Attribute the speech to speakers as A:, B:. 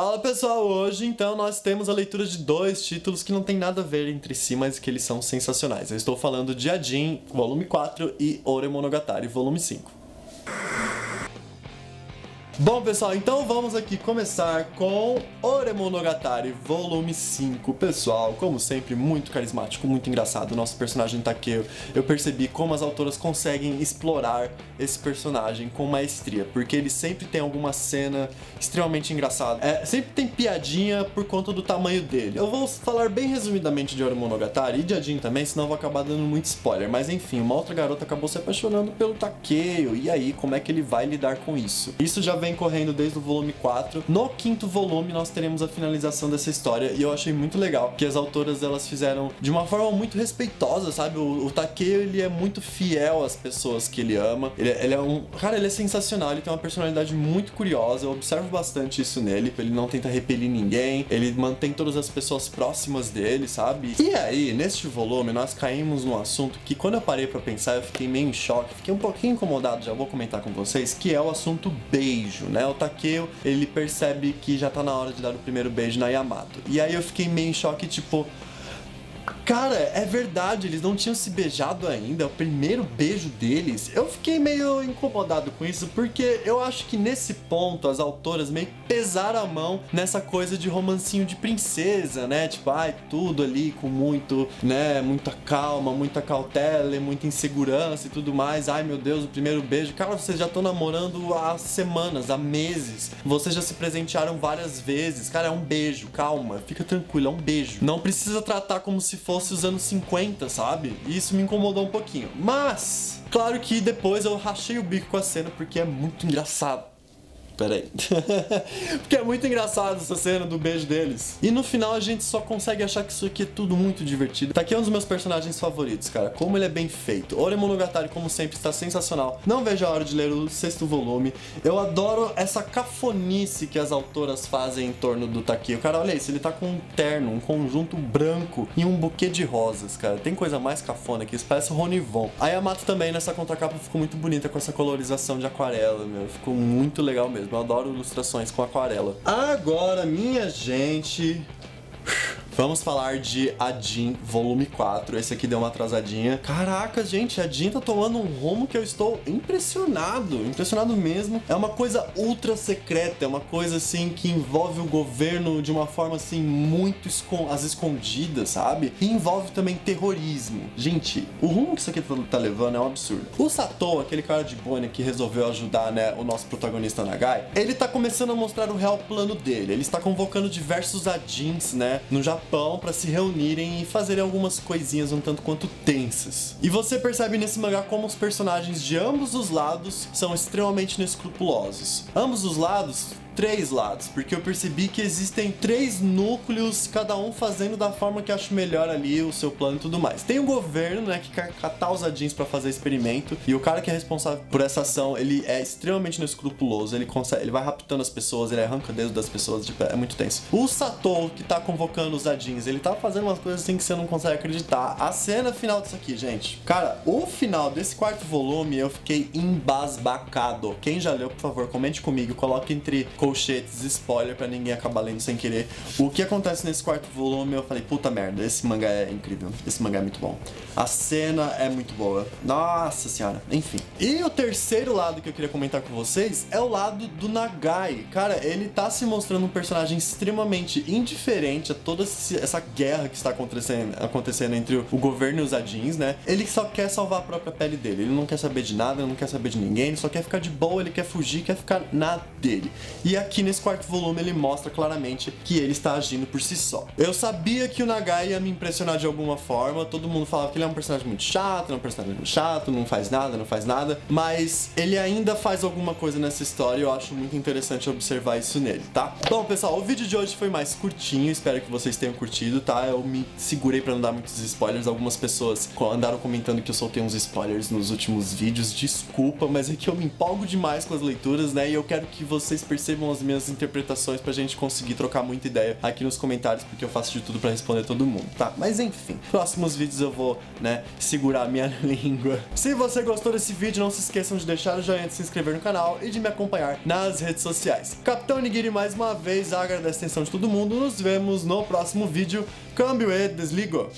A: Fala pessoal, hoje então nós temos a leitura de dois títulos que não tem nada a ver entre si, mas que eles são sensacionais. Eu estou falando de Adin, volume 4 e Ore Monogatari, volume 5. Bom, pessoal, então vamos aqui começar com Oremonogatari, volume 5. Pessoal, como sempre, muito carismático, muito engraçado. O nosso personagem Takeo, eu percebi como as autoras conseguem explorar esse personagem com maestria, porque ele sempre tem alguma cena extremamente engraçada. É, sempre tem piadinha por conta do tamanho dele. Eu vou falar bem resumidamente de Oremonogatari e de Adin também, senão vou acabar dando muito spoiler. Mas enfim, uma outra garota acabou se apaixonando pelo Takeo, e aí, como é que ele vai lidar com isso? Isso já vem vem correndo desde o volume 4. No quinto volume nós teremos a finalização dessa história e eu achei muito legal que as autoras elas fizeram de uma forma muito respeitosa, sabe? O, o Takeo ele é muito fiel às pessoas que ele ama. Ele, ele, é um. Cara, ele é sensacional, ele tem uma personalidade muito curiosa. Eu observo bastante isso nele. Ele não tenta repelir ninguém, ele mantém todas as pessoas próximas dele, sabe? E aí, neste volume, nós caímos num assunto que quando eu parei para pensar, eu fiquei meio em choque, fiquei um pouquinho incomodado, já vou comentar com vocês, que é o assunto beijo beijo, né? O Takeo, ele percebe que já tá na hora de dar o primeiro beijo na Yamato. E aí eu fiquei meio em choque, tipo, Cara, é verdade, eles não tinham se beijado ainda, o primeiro beijo deles. Eu fiquei meio incomodado com isso, porque eu acho que nesse ponto as autoras meio pesaram a mão nessa coisa de romancinho de princesa, né? Tipo, ai, tudo ali com muito, né, muita calma, muita cautela e muita insegurança e tudo mais. Ai, meu Deus, o primeiro beijo. Cara, vocês já estão namorando há semanas, há meses. Vocês já se presentearam várias vezes. Cara, é um beijo, calma, fica tranquilo, é um beijo. Não precisa tratar como se fosse fosse os anos 50, sabe? E isso me incomodou um pouquinho. Mas, claro que depois eu rachei o bico com a cena porque é muito engraçado. Pera aí. Porque é muito engraçado essa cena do beijo deles. E no final a gente só consegue achar que isso aqui é tudo muito divertido. Tá aqui um dos meus personagens favoritos, cara. Como ele é bem feito. Ore Monogatari, como sempre, está sensacional. Não vejo a hora de ler o sexto volume. Eu adoro essa cafonice que as autoras fazem em torno do Takeo. Cara, olha isso. Ele tá com um terno, um conjunto branco e um buquê de rosas, cara. Tem coisa mais cafona que isso. Parece Ronivon. A Yamato também nessa contracapa ficou muito bonita com essa colorização de aquarela, meu. Ficou muito legal mesmo. Eu adoro ilustrações com aquarela. Agora, minha gente, Vamos falar de Adin, volume 4. Esse aqui deu uma atrasadinha. Caraca, gente, Adin tá tomando um rumo que eu estou impressionado. Impressionado mesmo. É uma coisa ultra secreta, é uma coisa assim que envolve o governo de uma forma assim muito escon às escondidas, sabe? E envolve também terrorismo. Gente, o rumo que isso aqui tá levando é um absurdo. O Sato, aquele cara de boina que resolveu ajudar, né, o nosso protagonista Nagai, ele tá começando a mostrar o real plano dele. Ele está convocando diversos Adins, né, no Japão Japão para se reunirem e fazerem algumas coisinhas um tanto quanto tensas. E você percebe nesse mangá como os personagens de ambos os lados são extremamente inescrupulosos. Ambos os lados três lados, porque eu percebi que existem três núcleos, cada um fazendo da forma que acho melhor ali o seu plano e tudo mais. Tem o governo, né, que quer catar os adins para fazer experimento, e o cara que é responsável por essa ação, ele é extremamente inescrupuloso, ele consegue, ele vai raptando as pessoas, ele arranca dedo das pessoas, tipo, é muito tenso. O Sato, que tá convocando os adins, ele tá fazendo umas coisas assim que você não consegue acreditar. A cena final disso aqui, gente. Cara, o final desse quarto volume eu fiquei embasbacado. Quem já leu, por favor, comente comigo, coloque entre colchetes, spoiler para ninguém acabar lendo sem querer. O que acontece nesse quarto volume, eu falei, puta merda, esse mangá é incrível. Esse mangá é muito bom. A cena é muito boa. Nossa senhora. Enfim. E o terceiro lado que eu queria comentar com vocês é o lado do Nagai. Cara, ele tá se mostrando um personagem extremamente indiferente a toda essa guerra que está acontecendo, acontecendo entre o governo e os Adins, né? Ele só quer salvar a própria pele dele. Ele não quer saber de nada, ele não quer saber de ninguém, ele só quer ficar de boa, ele quer fugir, quer ficar na dele. E aqui nesse quarto volume ele mostra claramente que ele está agindo por si só. Eu sabia que o Nagai ia me impressionar de alguma forma, todo mundo falava que ele é um personagem muito chato, é um personagem muito chato, não faz nada, não faz nada, mas ele ainda faz alguma coisa nessa história e eu acho muito interessante observar isso nele, tá? Bom, pessoal, o vídeo de hoje foi mais curtinho, espero que vocês tenham curtido, tá? Eu me segurei para não dar muitos spoilers, algumas pessoas andaram comentando que eu soltei uns spoilers nos últimos vídeos, desculpa, mas é que eu me empolgo demais com as leituras, né? E eu quero que vocês percebam escrevam as minhas interpretações pra gente conseguir trocar muita ideia aqui nos comentários, porque eu faço de tudo para responder todo mundo, tá? Mas enfim, próximos vídeos eu vou, né, segurar minha língua. Se você gostou desse vídeo, não se esqueçam de deixar o joinha, de se inscrever no canal e de me acompanhar nas redes sociais. Capitão Nigiri mais uma vez agradece a atenção de todo mundo. Nos vemos no próximo vídeo. Câmbio e desligo!